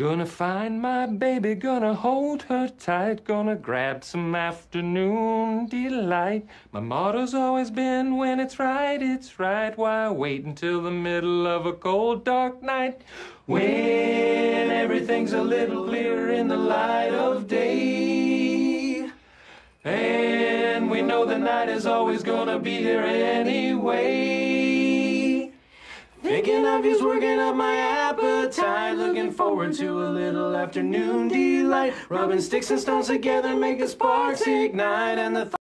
Gonna find my baby, gonna hold her tight, gonna grab some afternoon delight. My motto's always been when it's right, it's right. Why wait until the middle of a cold, dark night? When everything's a little clearer in the light of day. And we know the night is always gonna be here anyway. Thinking of you's working up my appetite. Looking forward to a little afternoon delight. Rubbing sticks and stones together, make the sparks ignite. And the